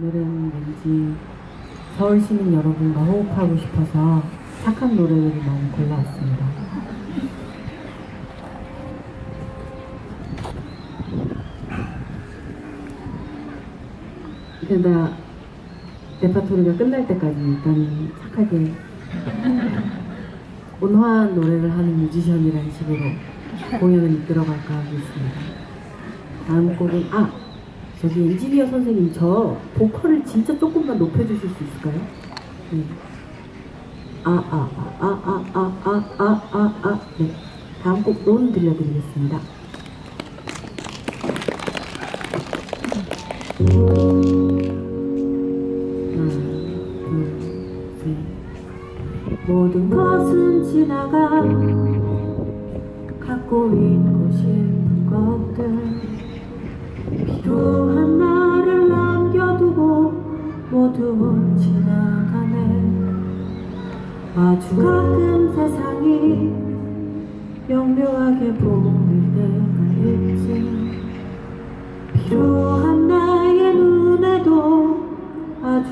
오늘은 왠지 서울 시민 여러분과 호흡하고 싶어서 착한 노래를 많이 골라왔습니다. 그러다 레파토리가 끝날 때까지 일단 착하게 온화한 노래를 하는 뮤지션이라는 식으로 공연을 이끌어갈까 하고 있습니다. 다음 곡은 아 저기 인지니어 선생님 저 보컬을 진짜 조금만 높여주실 수 있을까요? 네. 아아 아아아아아아 네. 다음 곡 론 들려드리겠습니다. 모든 것은 지나가 갖고 있고 싶은 것들 필요 모두 지나가네. 아주 가끔 세상이 명료하게 보일 때가 있지. 필요한 나의 눈에도 아주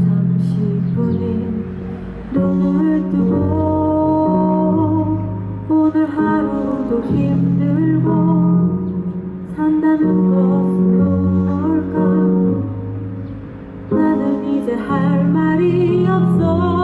잠시뿐인 눈을 뜨고 오늘 하루도 힘들고 산다는 것 이제 할 말이 없어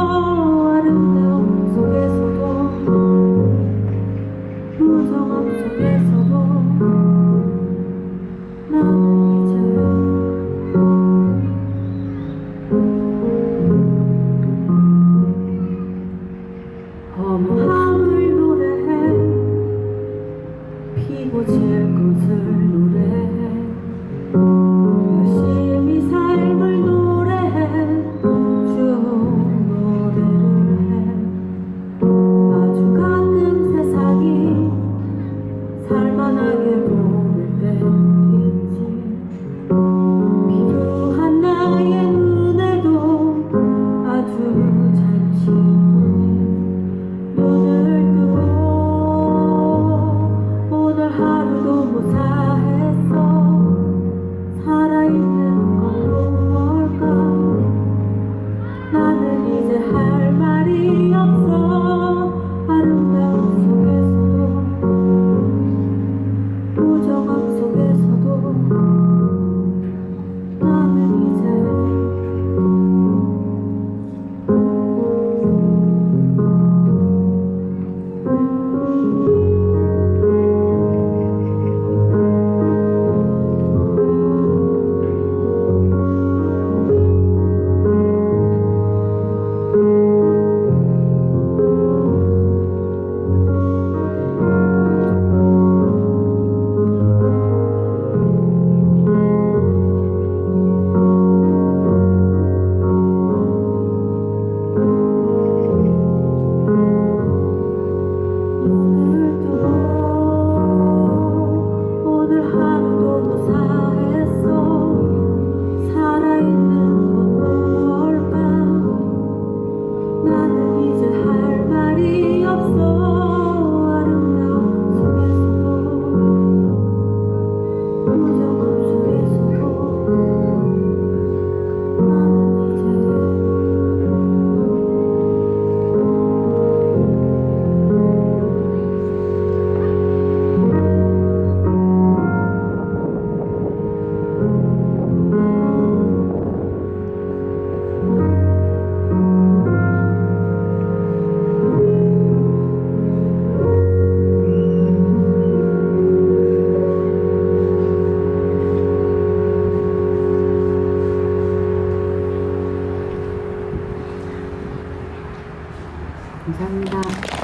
감사합니다.